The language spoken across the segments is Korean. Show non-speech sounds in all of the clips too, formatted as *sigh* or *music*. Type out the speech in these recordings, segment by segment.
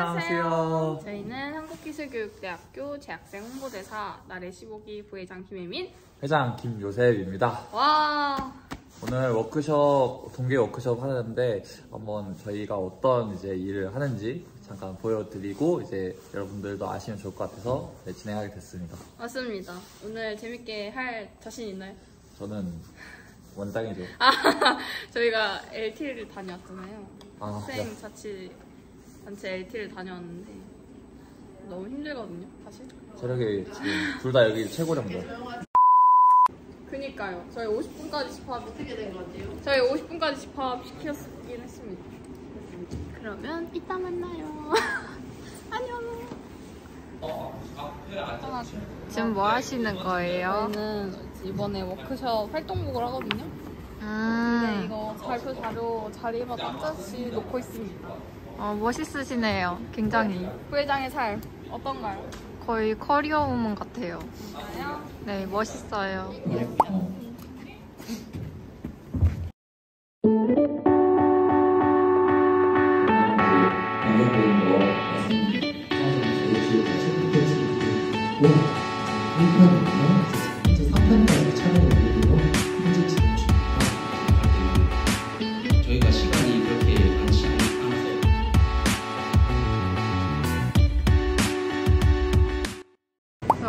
안녕하세요. 저희는 한국기술교육대학교 재학생 홍보대사 나래 15기 부회장 김혜민. 회장 김요셉입니다. 와, 오늘 워크숍, 동계 워크숍 하는데 한번 저희가 어떤 이제 일을 하는지 잠깐 보여드리고 이제 여러분들도 아시면 좋을 것 같아서 네, 진행하게 됐습니다. 맞습니다. 오늘 재밌게 할 자신 있나요? 저는 원장이죠. 아, *laughs* 저희가 LT를 다녀왔잖아요. 아, 학생 자치 단체 LT를 다녀왔는데 너무 힘들거든요, 사실. 체력이 지금 둘 다 여기 최고령들. 그니까요. 저희 50분까지 집합 어떻게 된 거지요? 저희 50분까지 집합 시켰긴 했습니다. 그러면 이따 만나요. *laughs* 안녕. 지금 뭐 하시는 거예요? 저희는 이번에 워크숍 활동복을 하거든요. 근데 음, 이거 발표 자료 자리마다 한 장씩 놓고 있습니다. 어, 멋있으시네요. 굉장히. 부회장의 삶 어떤가요? 거의 커리어 우먼 같아요. 네, 멋있어요. 완성되는 거 같습니다. 사실 저희 같이 콘텐츠를 드리고 1편부터 이제 3편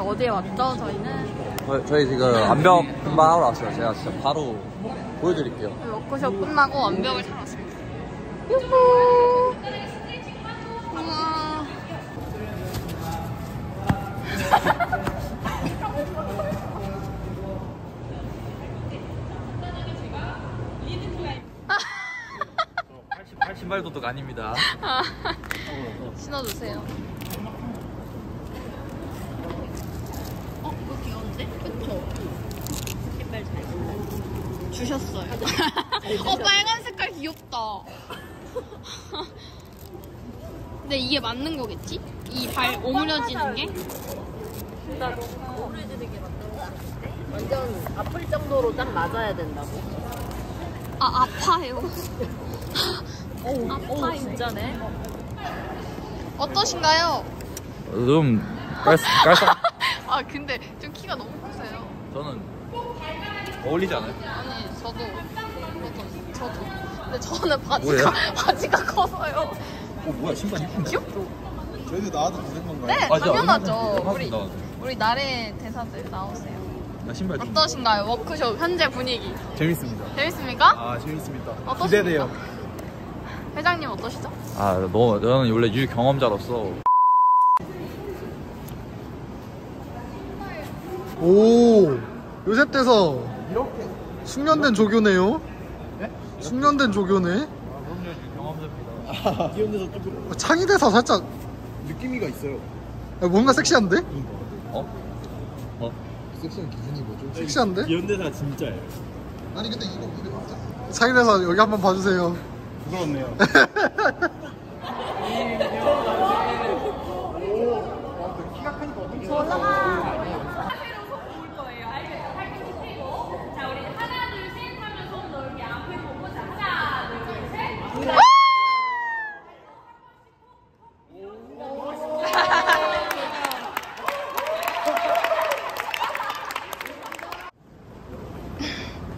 어디에 왔죠? 저희는 저, 저희 지금 암벽 금방 하러 왔어요. 제가 진짜 바로 보여드릴게요. 워크숍 끝나고 완벽을 찾았습니다. 유후. 우와. 신발 도둑 아닙니다. *laughs* 신어주세요. 이거 귀여운데? 그쵸? 신발 잘 주셨어요. *laughs* 어, 빨간 색깔 귀엽다. *laughs* 근데 이게 맞는 거겠지? 이 발 오므려지는 게? 완전 아플 정도로 딱 맞아야 된다고. 아, 아파요. *laughs* 아파 진짜네. 어떠신가요? 좀 깔, 깔쌈. 아, 근데 좀 키가 너무 크세요. 저는 어울리지 않아요? 아니, 저도. 저도. 저도. 근데 저는 바지가? *laughs* 바지가 커서요. 어 뭐야 신발 이쁜데? 귀엽죠? 저희도 나와도 되는 건가요? 네, 아, 진짜 당연하죠. 얼마나 우리, 나와도 우리 나래 대사들 나오세요. 나 신발 좀 어떠신가요? 워크숍 현재 분위기. 재밌습니다. 재밌습니까? 아 재밌습니다. 어떠십니까? 기대돼요. 회장님 어떠시죠? 아 너무 저는 원래 유 경험자로서 오 요셉 대서 숙련된 조교네요. 숙련된 조교네. 그럼요 유 경험자입니다. 데서 조금 창의 대사 살짝 느낌이가 있어요. 뭔가 섹시한데? 어? 어? 섹시한 기준이 뭐죠? 섹시한데? 귀여운 대사 진짜예요. 아니 근데 이거 이게 맞아? 창의 대사 여기 한번 봐주세요. 부끄럽네요. *laughs*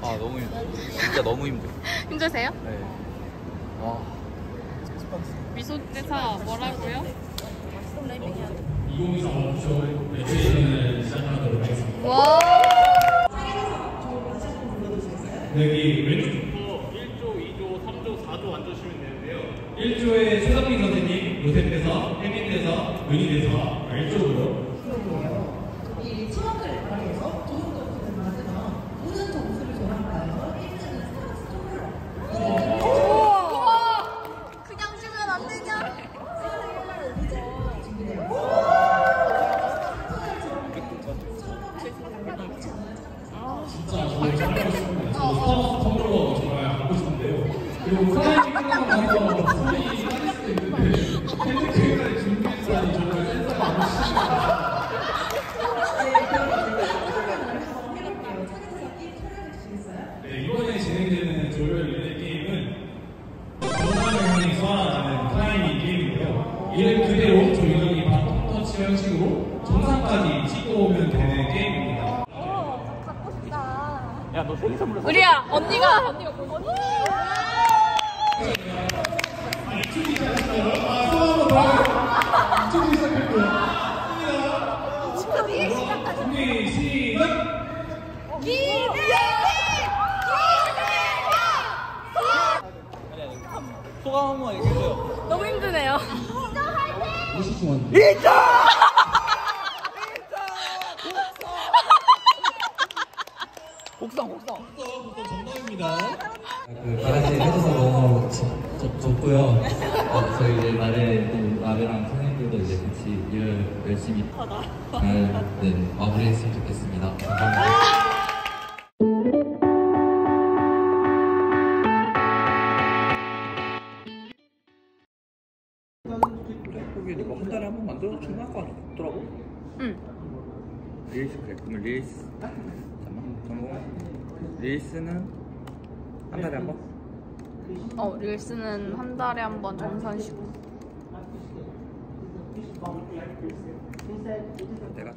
아 너무 힘들어. 진짜 너무 힘들어. 힘드세요? 네. 와. 미소 대사 뭐라고요? 와. 여기 왼쪽부터 1조, 2조, 3조, 4조 앉으시면 되는데요. 1조에 최성민 선생님, 요셉 대사, 혜민 대사, 은희 대사, 1조고요. 선물로 정말 갖고 싶은데요. 있는데 팬들까지 준비했다니 정말 센스가 많으시다. 네, 이번에 진행되는 조별 릴레이 게임은 전화명이 소환하는 타이밍 게임인데요. 이 를 20도면 되는 게임입니다. 야 너 생일 선물로 우리야 언니가 언니가 언니. 준비 시작! 소감 한번 얘기해줘요 너무 힘드네요. 20분 그 바가지 해줘서 너무 좋- 좋고요. 어, 저희 이제 나래 또 나래랑 선생님들도 이제 같이 일을 열심히 잘 네, 마무리했으면 좋겠습니다. 감사합니다. 보기엔 이거 한 달에 한 번 만들어도 충분할 것 같더라고 응. 릴스 그래 그러면 릴스 잠깐만 전공 릴스는 한 달에 한 번? 어 릴스는 한 달에 한 번 정산시고. 내가